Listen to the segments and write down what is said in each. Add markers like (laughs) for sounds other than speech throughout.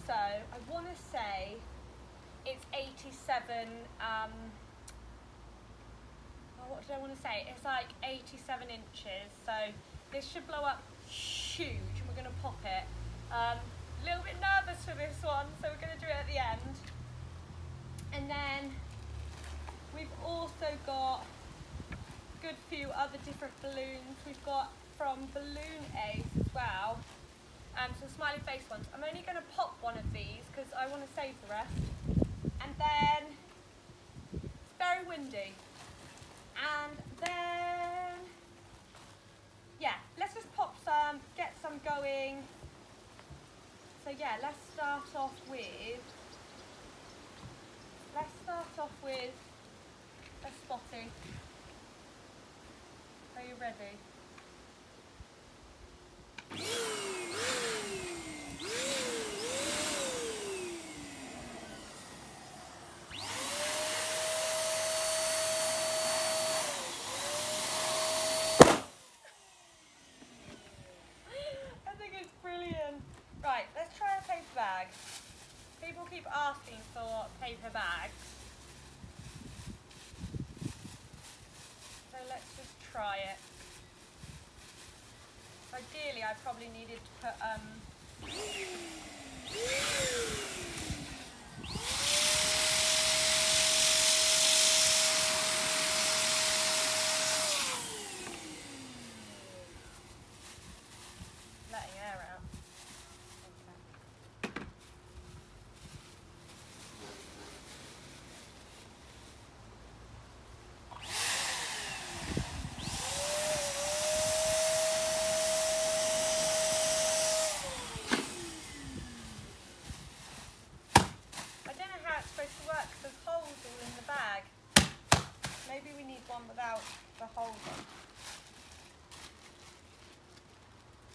also, I want to say it's 87. Um, oh, what did I want to say? It's like 87 inches. So this should blow up huge, and we're going to pop it. A um, little bit nervous for this one, so we're going to do it at the end. And then we've also got a good few other different balloons. We've got from Balloon Ace as well um, some smiley face ones. I'm only going to pop one of these because I want to save the rest. And then it's very windy. And then, yeah, let's just pop some, get some going. So yeah, let's start off with, let's start off with a spotty. Are you ready? Paper bags. So let's just try it. Ideally, I probably needed to put um,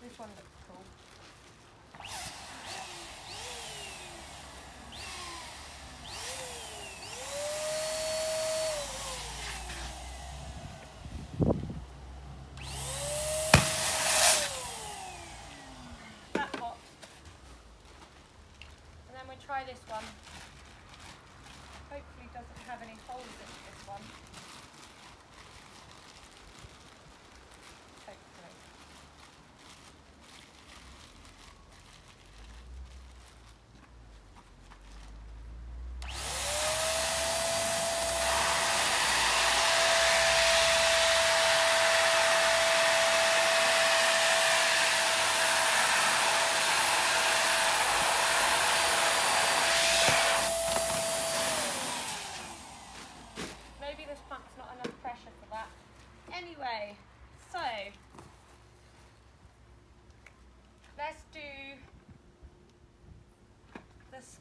This one looks cool. That popped. And then we try this one. Hopefully doesn't have any holes in this one.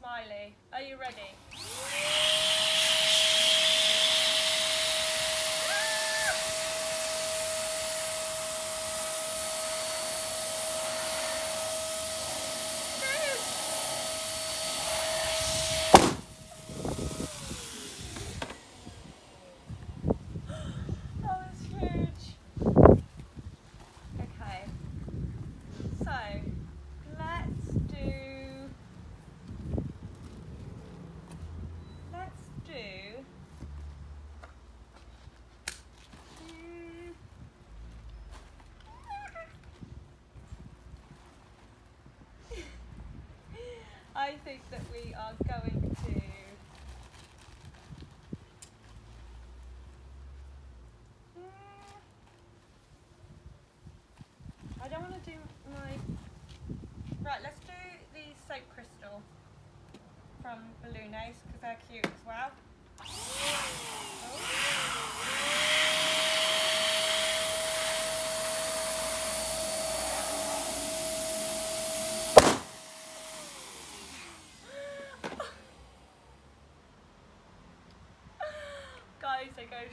Smiley. Are you ready? I think that we are going to hmm. I don't want to do my right let's do the soap crystal from Balloon Ace because they're cute as well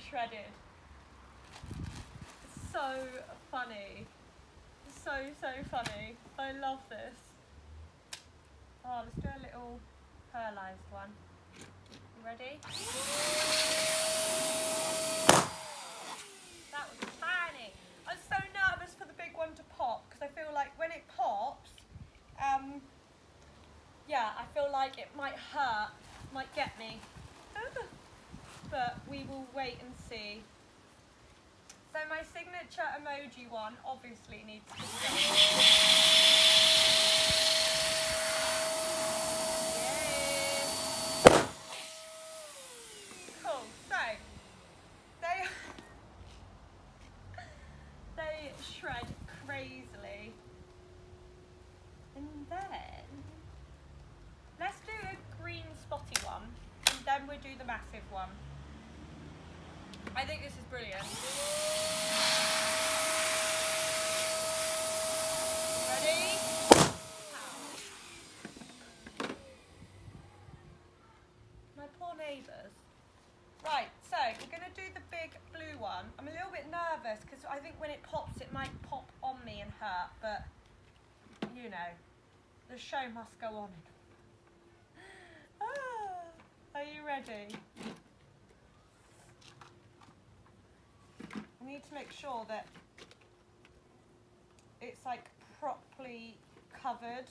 shredded. So funny. So, so funny. I love this. Oh, let's do a little pearlized one. You ready? That was tiny. I'm so nervous for the big one to pop because I feel like when it pops, um, yeah, I feel like it might hurt, might get me. But we will wait and see. So my signature emoji one obviously needs to be. Cool. So they (laughs) they shred crazily. And then let's do a green spotty one and then we'll do the massive one. I think this is brilliant. Ready? My poor neighbours. Right, so we're going to do the big blue one. I'm a little bit nervous because I think when it pops, it might pop on me and hurt, but you know, the show must go on. (gasps) Ah, are you ready? I need to make sure that it's like properly covered.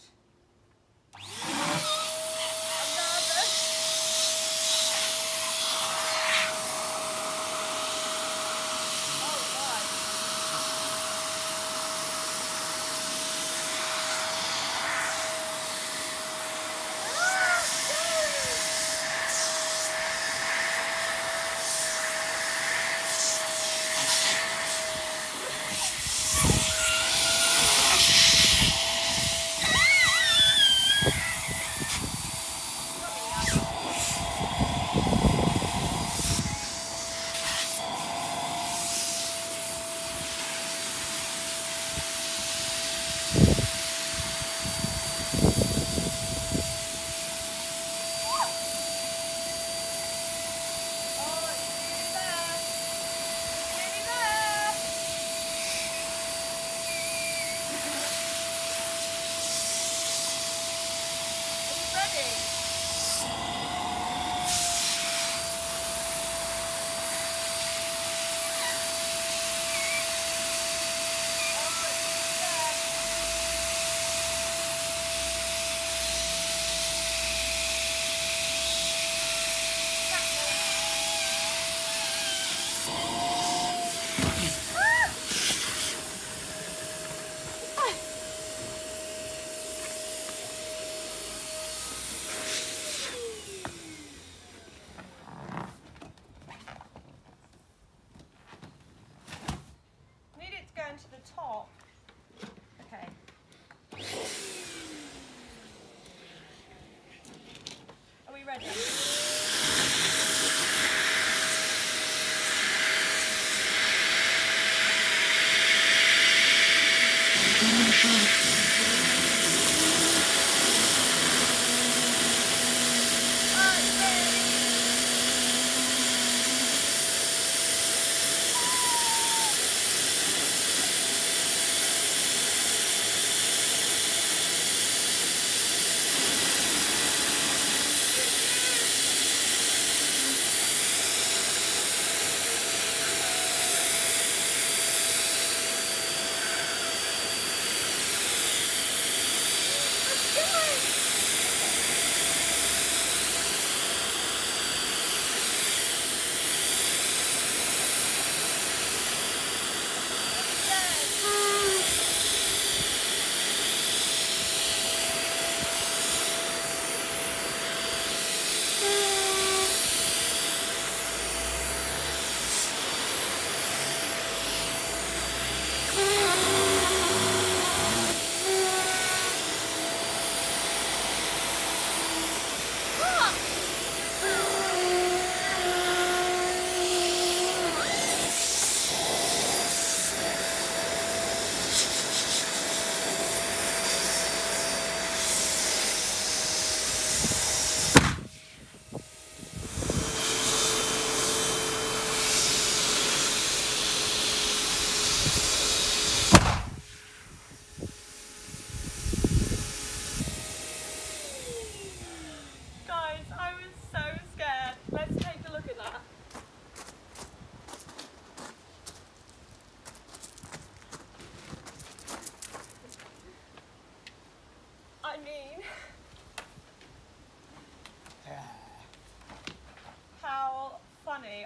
It to the top. Okay. Are we ready?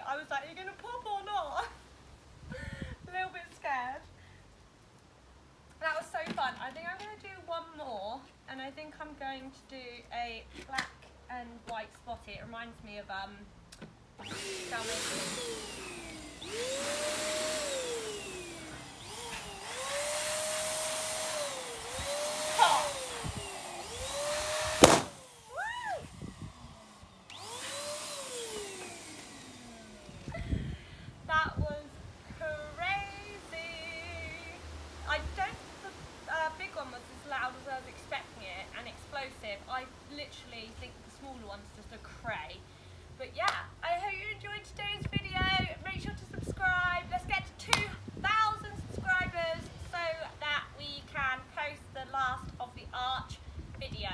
I was like, are you going to pop or not? (laughs) a little bit scared. That was so fun. I think I'm going to do one more and I think I'm going to do a black and white spotty. It reminds me of um, explosive. I literally think the smaller one's just a cray. But yeah, I hope you enjoyed today's video. Make sure to subscribe. Let's get to 2,000 subscribers so that we can post the last of the arch video.